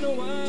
been a while.